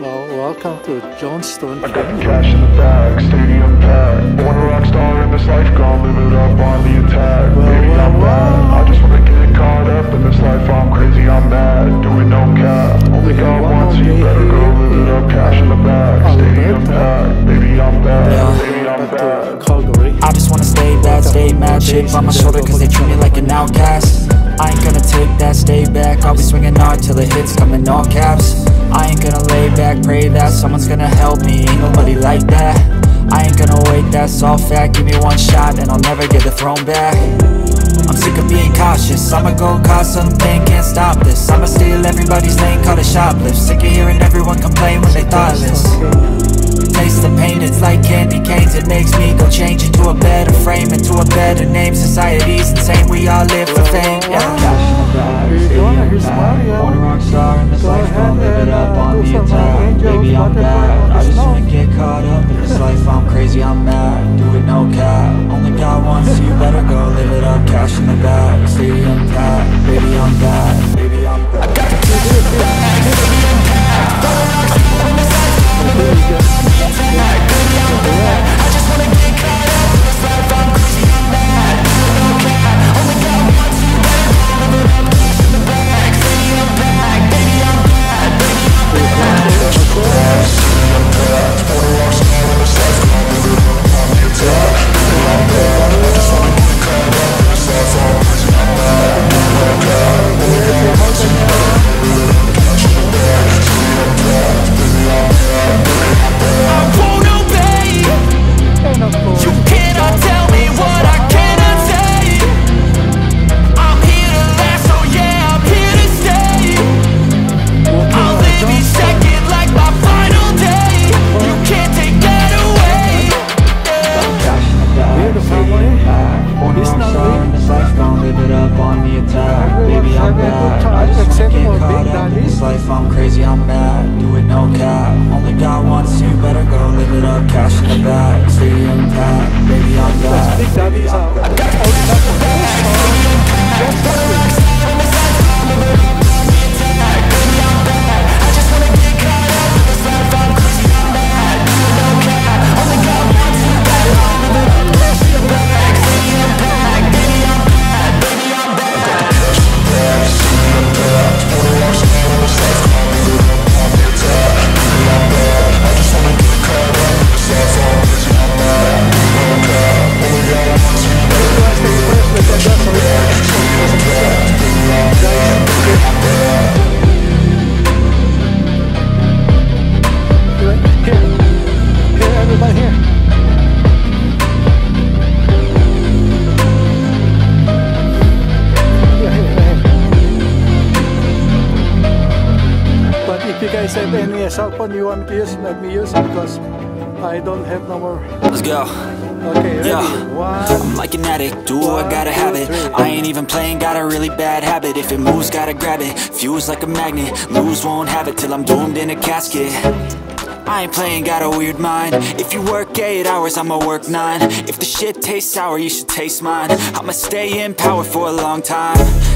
Well, welcome to Johnston. I got the cash in the bag, stadium packed. Born a rock star in this life, gonna live it up on the attack. Well, Baby, well, I'm bad. well. I just wanna get caught up in this life. I'm crazy, I'm mad. Doing no cap. Only got One one, so you better go live it up. Cash in the bag, stadium packed. Baby, I'm bad. Yeah. Baby, I'm Back bad. Calgary. I just wanna stay bad, stay mad Chip on my shoulder cause they treat me like an outcast I ain't gonna take that, stay back I'll be swinging hard till the hits come in all caps I ain't gonna lay back, pray that someone's gonna help me. Ain't nobody like that. I ain't gonna wait, that's all fact. Give me one shot and I'll never get the throne back. I'm sick of being cautious. I'ma go cause something, can't stop this. I'ma steal everybody's lane, call it shoplift. Sick of hearing everyone complain when they thoughtless. Taste the pain, it's like candy canes. It makes me go change into a better frame Into a better name, society's insane We all live for fame, yeah guys have any you want me to use, let me use it because I don't have no more. Let's go. Okay, ready? Yeah. One, I'm like an addict, do I gotta have it? I ain't even playing, got a really bad habit. If it moves, gotta grab it. Fuse like a magnet, lose, won't have it Till I'm doomed in a casket. I ain't playing, got a weird mind. If you work 8 hours, I'ma work 9 If the shit tastes sour, you should taste mine. I'ma stay in power for a long time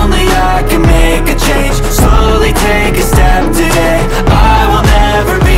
Only I can make a change. Slowly take a step today. I will never be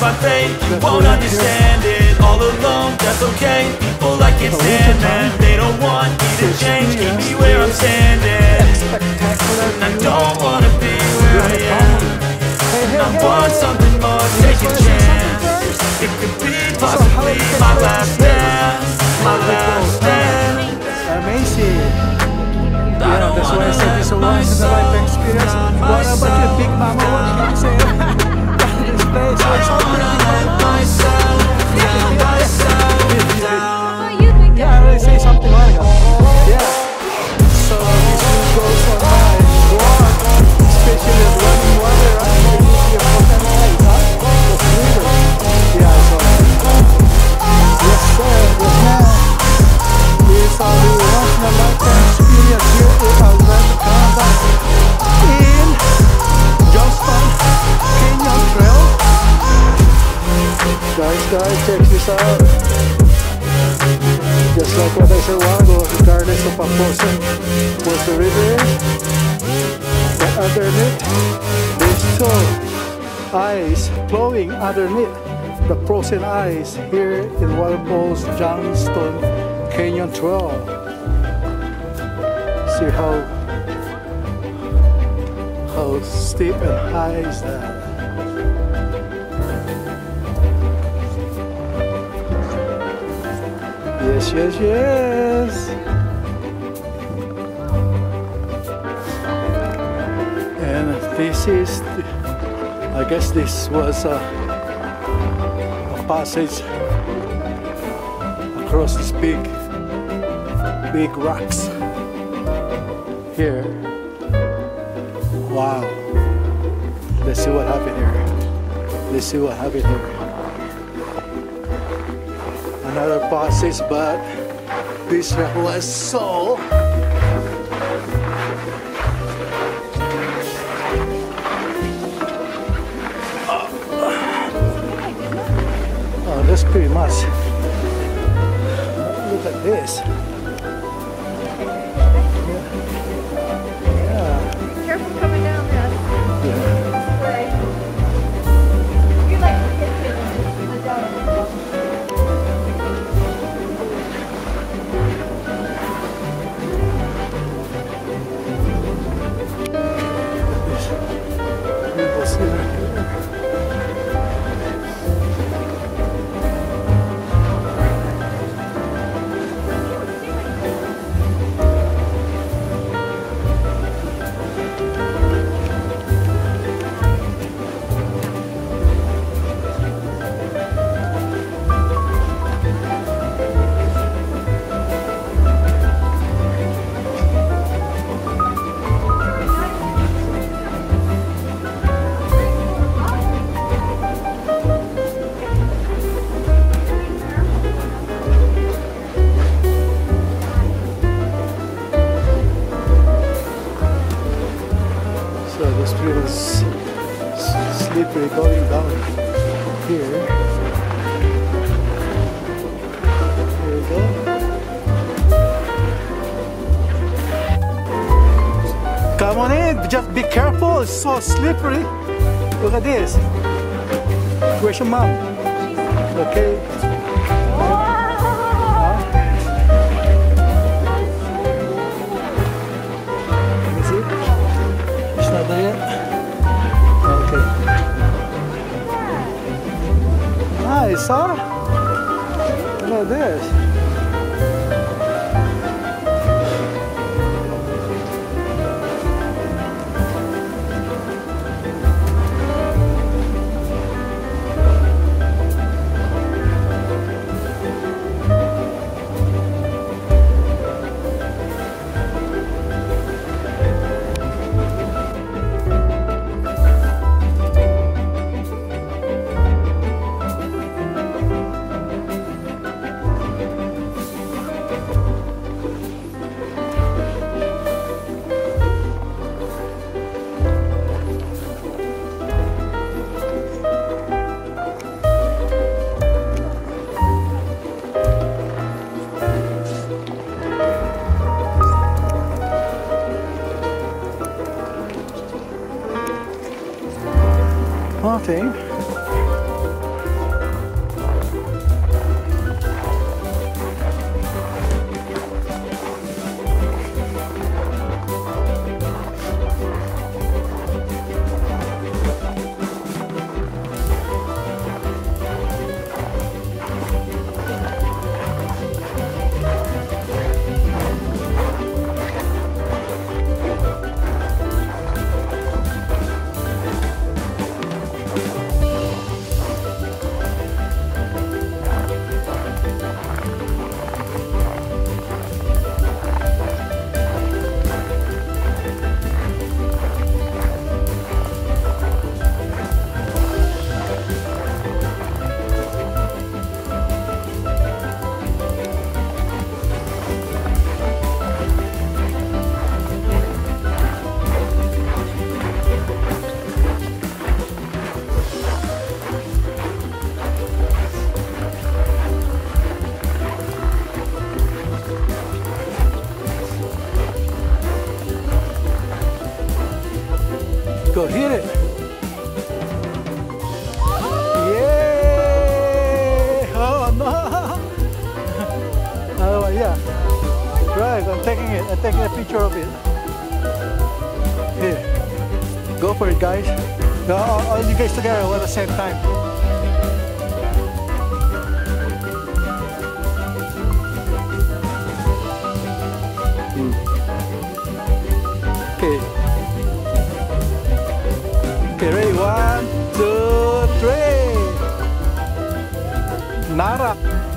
my fate, you won't understand it All alone, that's okay, people I can't stand man. They don't want me to change, keep me where I'm standing. I don't wanna be where I am. I want something more, take a chance. It could be possibly my last dance. My last dance. Amazing. I Yeah, don't that's why I said. It's a once in a lifetime experience. What about you, Big Mama? What can you say? this place was wanna let myself down, myself down Guys, guys, check this out. Just like what I said a ago, regardless of how frozen was the river but underneath, there's still ice flowing underneath the frozen ice here in Waterfalls Johnston Canyon Trail. See how how steep and high is that? Yes, yes. And this is, I guess this was a, a passage across this big, big rocks here. Wow. Let's see what happened here. Let's see what happened here another passage, but this was so. Oh, that's pretty much. Look at this. On in, just be careful, it's so slippery. Look at this. Where's your mom? Okay. Nice, huh? Ah, Look at this. Taking a picture of it. Here. Go for it, guys. Go, all, all you guys together at the same time. Hmm. Okay. Okay, ready? One, two, three. Nara.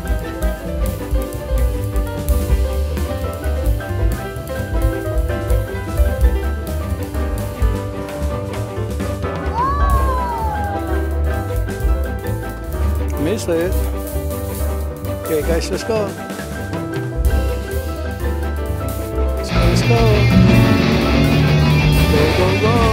It. Okay, guys, let's go. Let's go, let's go, go. Go,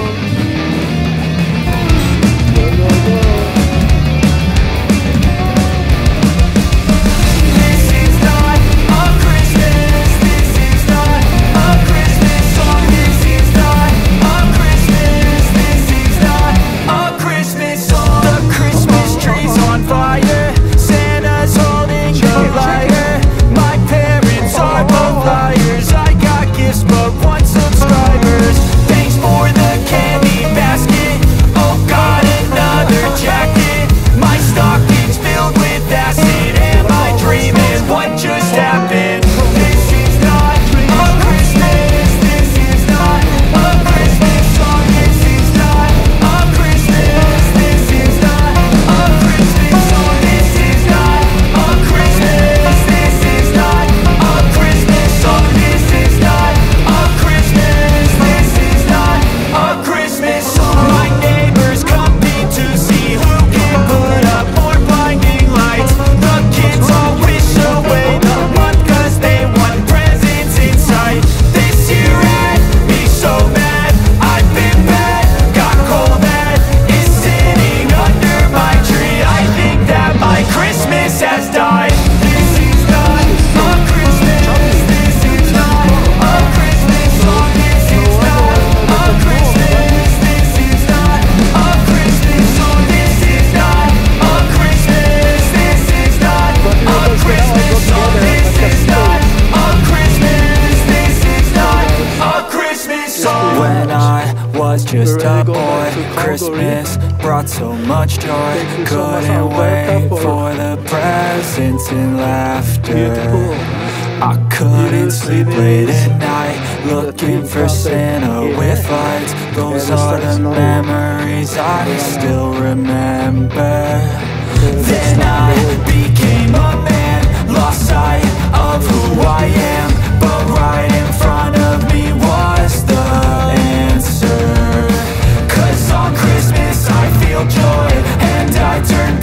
just a boy Christmas brought so much joy. Couldn't couldn't sleep late at night Looking for Santa with lights. Those are the memories I still remember. Then I became a man Lost sight of who I am But right in front of me was the answer. Cause on Christmas I feel joy And I turn